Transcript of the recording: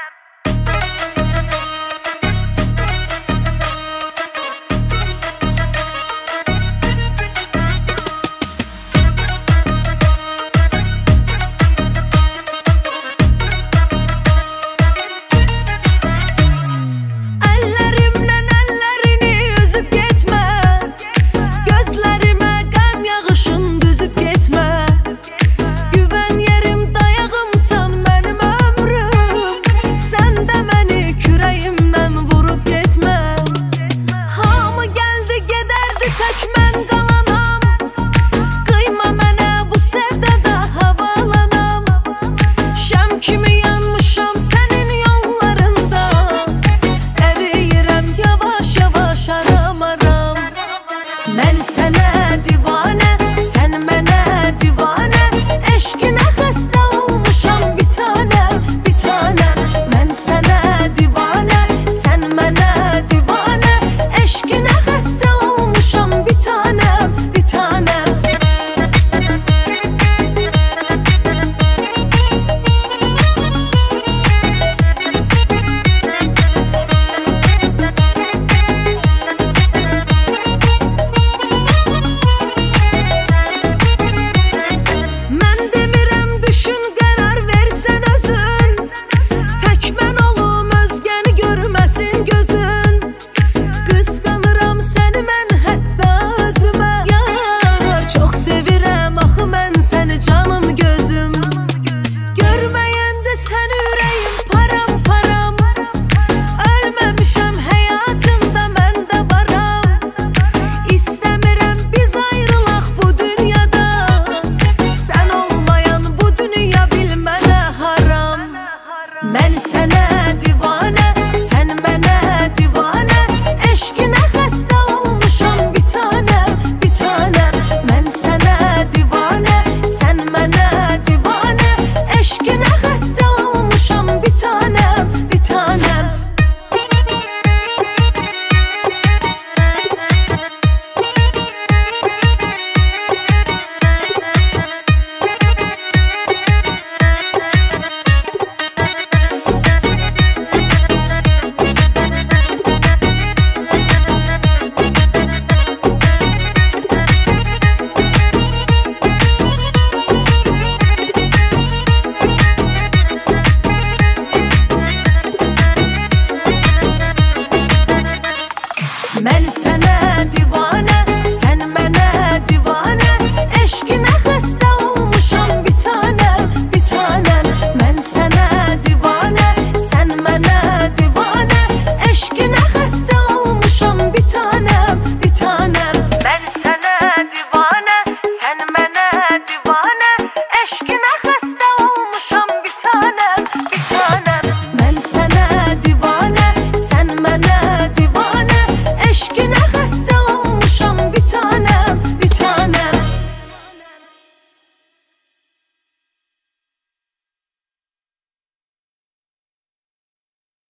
Sam. animal Mən sənə divanə, sən mənə